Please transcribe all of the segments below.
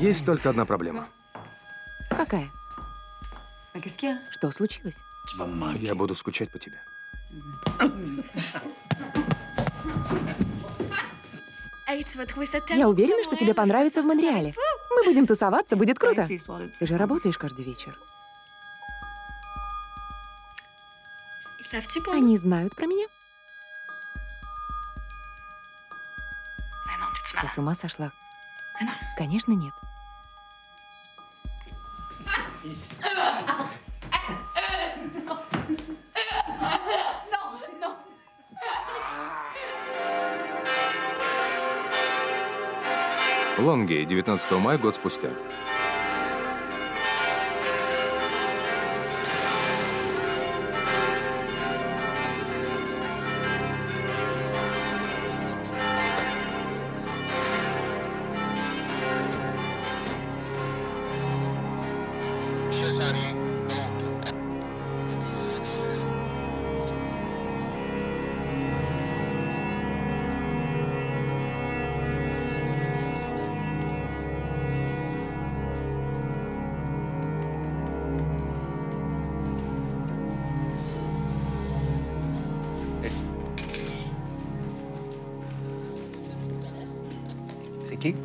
Есть только одна проблема. Какая? Что случилось? Я буду скучать по тебе. Я уверена, что тебе понравится в Монреале. Мы будем тусоваться, будет круто. Ты же работаешь каждый вечер. Они знают про меня? Ты с ума сошла? Конечно, нет. Лонгей, 19 мая, год спустя.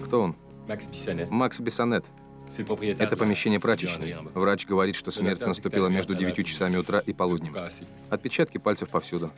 Кто он? Макс Бессонет. Это помещение прачечной. Врач говорит, что смерть наступила между 9 часами утра и полуднем. Отпечатки пальцев повсюду.